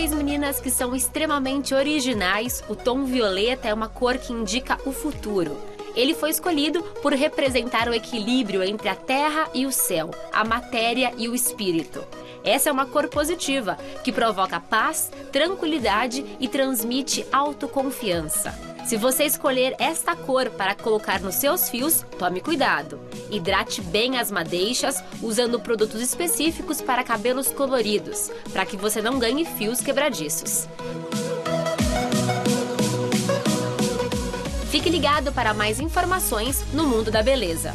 três meninas que são extremamente originais, o tom violeta é uma cor que indica o futuro. Ele foi escolhido por representar o equilíbrio entre a terra e o céu, a matéria e o espírito. Essa é uma cor positiva, que provoca paz, tranquilidade e transmite autoconfiança. Se você escolher esta cor para colocar nos seus fios, tome cuidado. Hidrate bem as madeixas usando produtos específicos para cabelos coloridos, para que você não ganhe fios quebradiços. Fique ligado para mais informações no mundo da beleza.